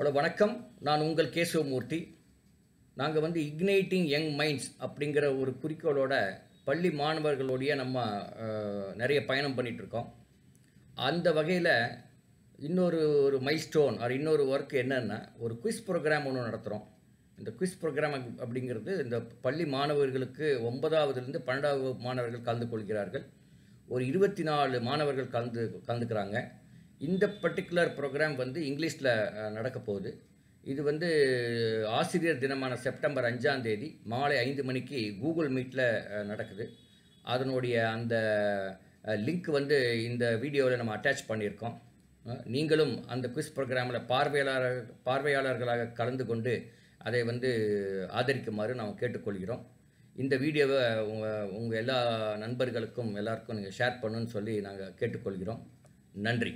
Hello வணக்கம். நான் உங்கள் கேசவமூர்த்தி. நாங்கள் வந்து இக்னைட்டிங் யங் மைண்ட்ஸ் அப்படிங்கிற ஒரு குறிக்கோளோட பள்ளி மாணவர்களுடைய நம்ம நிறைய பயணம் பண்ணிகிட்ருக்கோம் அந்த வகையில் இன்னொரு ஒரு மைல்ஸ்டோன் ஆர் இன்னொரு ஒர்க் என்னென்னா ஒரு குவிஸ் ப்ரோக்ராம் ஒன்று நடத்துகிறோம் இந்த குவிஸ் ப்ரோக்ராம் அப்படிங்கிறது இந்த பள்ளி மாணவர்களுக்கு ஒன்பதாவதுலேருந்து பன்னெண்டாவது மாணவர்கள் கலந்து கொள்கிறார்கள். ஒரு இருபத்தி நாலு மாணவர்கள் கலந்து கலந்துக்கிறாங்க. இந்த பர்டிகுலர் ப்ரோக்ராம் வந்து இங்கிலீஷில் நடக்க போகுது. இது வந்து ஆசிரியர் தினமான செப்டம்பர் அஞ்சாம் தேதி மாலை ஐந்து மணிக்கு கூகுள் மீட்டில் நடக்குது. அதனுடைய அந்த லிங்க் வந்து இந்த வீடியோவில் நம்ம அட்டாச் பண்ணியிருக்கோம். நீங்களும் அந்த குவிஸ் ப்ரோக்ராமில் பார்வையாளர் பார்வையாளர்களாக கலந்து கொண்டு அதை வந்து ஆதரிக்குமாறு நாம் கேட்டுக்கொள்கிறோம். இந்த வீடியோவை உங்கள் உங்கள் எல்லா நண்பர்களுக்கும் எல்லாருக்கும் நீங்கள் ஷேர் பண்ணுன்னு சொல்லி நாங்கள் கேட்டுக்கொள்கிறோம். நன்றி.